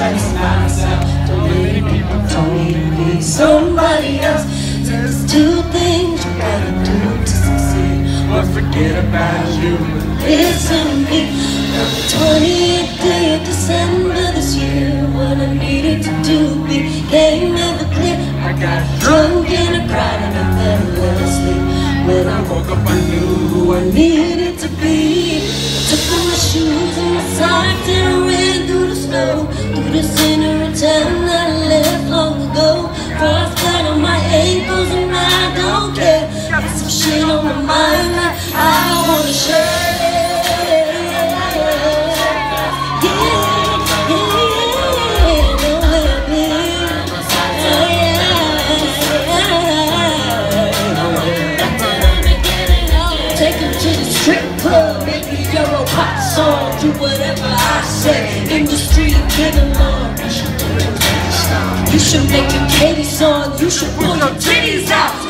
trust myself. Too many people told me be somebody else. There's two things you gotta do to succeed. Or forget about you. and Listen to me. On the 28th day of December this year, what I needed to do became ever clear. I got drunk and I cried and I fell asleep. When I woke up, I knew who I needed to be. I Took off my shoes and my socks do whatever I say. In the street, get along. You should make a Katie song, you should pull your titties out.